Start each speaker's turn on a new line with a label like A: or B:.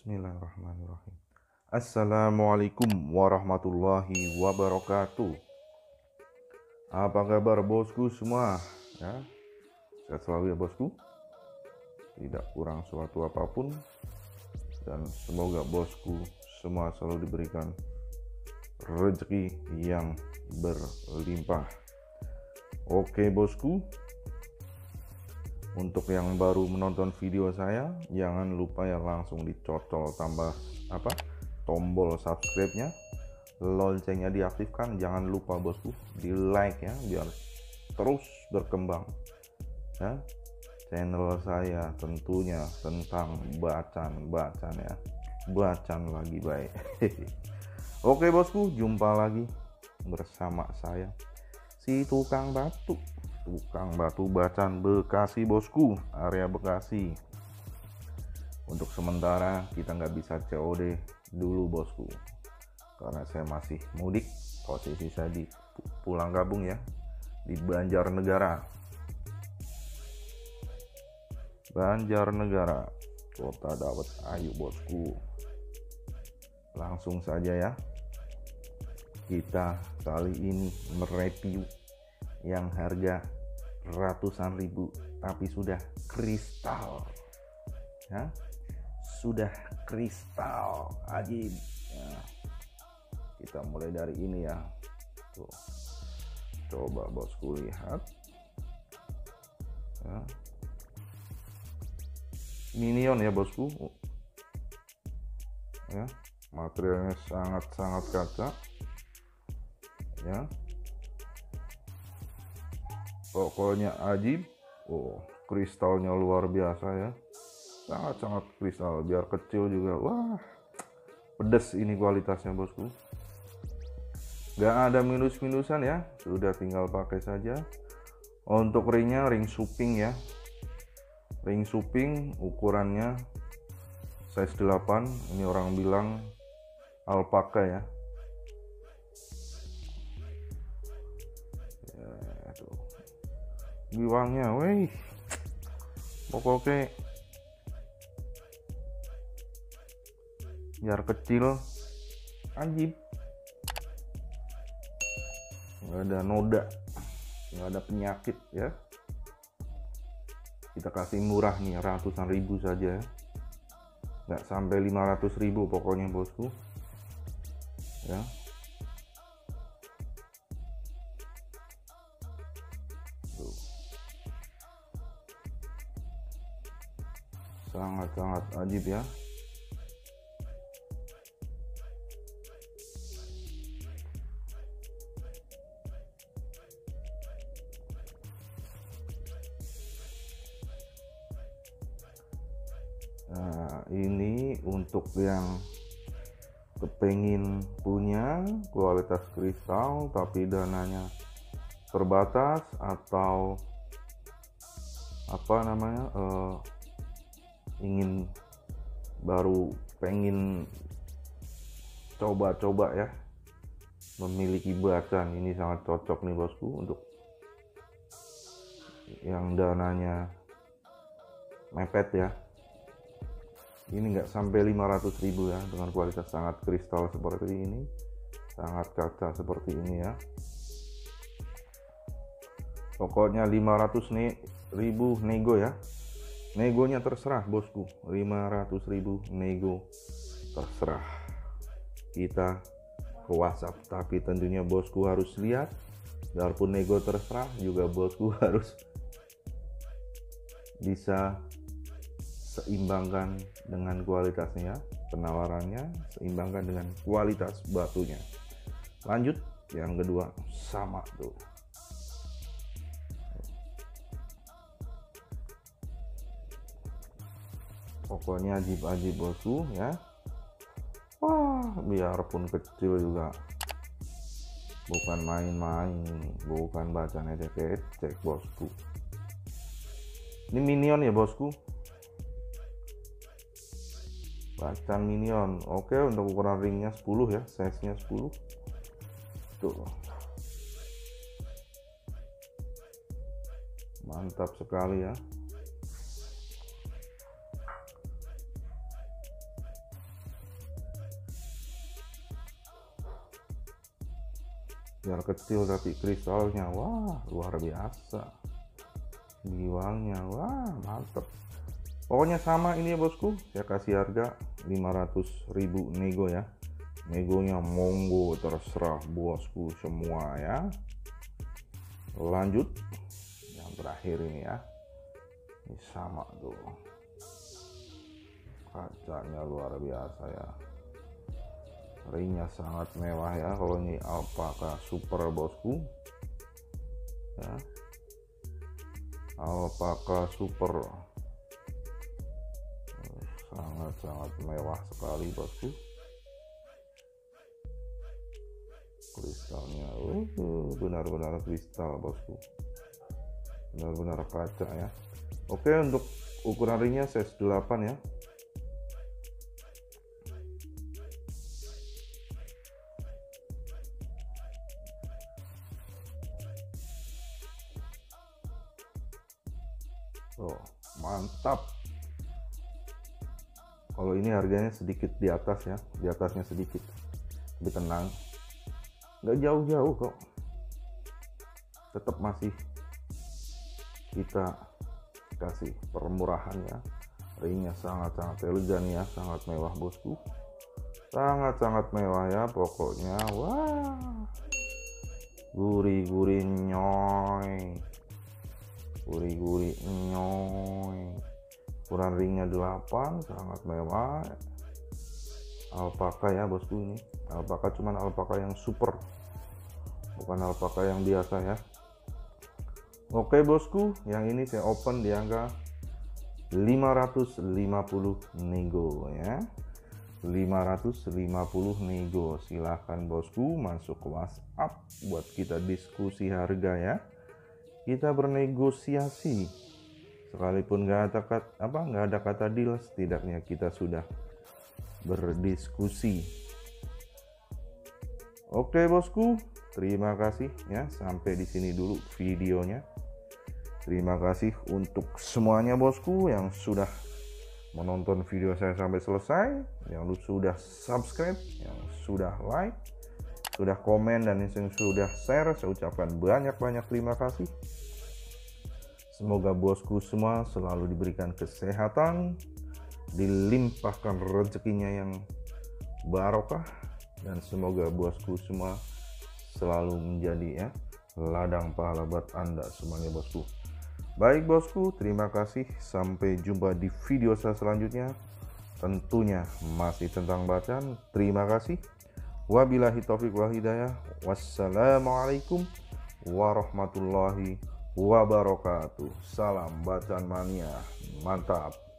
A: Bismillahirrahmanirrahim. Assalamualaikum warahmatullahi wabarakatuh. Apa kabar bosku semua? Ya, sehat selalu ya bosku. Tidak kurang suatu apa pun dan semoga bosku semua selalu diberikan rezeki yang berlimpah. Oke bosku, untuk yang baru menonton video saya jangan lupa ya langsung dicocol tambah apa tombol subscribe-nya. Loncengnya diaktifkan jangan lupa bosku di like ya biar terus berkembang ya. Channel saya tentunya tentang bacan bacan ya. Bacan lagi baik. Oke bosku jumpa lagi bersama saya si tukang batu tukang batu bacan Bekasi bosku. Area Bekasi. Untuk sementara kita nggak bisa COD dulu bosku. Karena saya masih mudik posisi saya di pulang gabung ya di Banjarnegara. Banjarnegara kota Dawet Ayu bosku. Langsung saja ya kita kali ini mereview yang harga ratusan ribu tapi sudah kristal. Ya sudah kristal. Ajib ya. kita mulai dari ini ya. Tuh. Coba bosku lihat ya. minion ya bosku. Ya materialnya sangat-sangat kaca ya pokoknya ajib oh kristalnya luar biasa ya. Sangat-sangat kristal biar kecil juga. Wah pedes ini kualitasnya bosku. Gak ada minus-minusan ya sudah tinggal pakai saja. Untuk ringnya ring suping ya. Ring suping ukurannya size 8 ini orang bilang alpaka ya giwangnya weh. Pokoknya biar kecil. Ajib nggak ada noda nggak ada penyakit ya. Kita kasih murah nih ratusan ribu saja ya. Nggak sampai 500 ribu pokoknya bosku. Ya sangat-sangat ajib ya. Nah, ini untuk yang kepengin punya kualitas kristal tapi dananya terbatas atau apa namanya uh, ingin baru pengen coba-coba ya memiliki bacan ini sangat cocok nih bosku untuk yang dananya mepet ya. Ini nggak sampai 500 ribu ya dengan kualitas sangat kristal seperti ini sangat kaca seperti ini ya. Pokoknya 500 nih ribu nego ya negonya terserah bosku. 500.000 nego terserah. Kita ke WhatsApp tapi tentunya bosku harus lihat. Walaupun nego terserah juga bosku harus bisa seimbangkan dengan kualitasnya penawarannya seimbangkan dengan kualitas batunya. Lanjut yang kedua sama tuh pokoknya ajib-ajib bosku ya. Wah biarpun kecil juga. Bukan main-main bukan baca ecek bosku. Ini minion ya bosku? Bacan minion. Oke untuk ukuran ringnya 10 ya size nya 10 tuh. Mantap sekali ya biar kecil tapi kristalnya wah luar biasa. Giwangnya wah mantep. Pokoknya sama ini ya bosku. Saya kasih harga 500.000 nego ya. Negonya monggo terserah bosku semua ya. Lanjut. Yang terakhir ini ya. Ini sama tuh. Kacanya luar biasa ya ringnya sangat mewah ya kalau ini alpaka super bosku. Ya. Alpaka super. Sangat-sangat mewah sekali bosku. Kristalnya. Uh, benar-benar kristal bosku. Benar-benar kaca ya. Oke untuk ukuran ringnya size 8 ya Oh, mantap. Kalau ini harganya sedikit di atas ya, di atasnya sedikit. Tapi tenang, nggak jauh-jauh kok. Tetap masih kita kasih permurahan ya. Ringnya sangat-sangat elegan ya, sangat mewah bosku. Sangat-sangat mewah ya pokoknya. Wah, gurih-gurih nyoy gurih-gurih nyoy. Ukuran ringnya 8 sangat mewah. Alpaka ya bosku ini. Alpaka cuman alpaka yang super. Bukan alpaka yang biasa ya. Oke bosku yang ini saya open di angka 550 nego ya. 550 nego. Silahkan bosku masuk ke WhatsApp buat kita diskusi harga ya kita bernegosiasi. Sekalipun nggak ada kata apa nggak ada kata deal setidaknya kita sudah berdiskusi. Oke bosku. Terima kasih ya. Sampai di sini dulu videonya. Terima kasih untuk semuanya bosku yang sudah menonton video saya sampai selesai. Yang sudah subscribe yang sudah like sudah komen dan yang sudah share saya ucapkan banyak-banyak terima kasih. Semoga bosku semua selalu diberikan kesehatan dilimpahkan rezekinya yang barokah dan semoga bosku semua selalu menjadi ya ladang pahala buat anda semuanya bosku. Baik bosku terima kasih. Sampai jumpa di video saya selanjutnya. Tentunya masih tentang bacaan. Terima kasih Wabillahi taufiq wal hidayah. Wassalamualaikum warahmatullahi wabarakatuh. Salam bacaan mania. Mantap.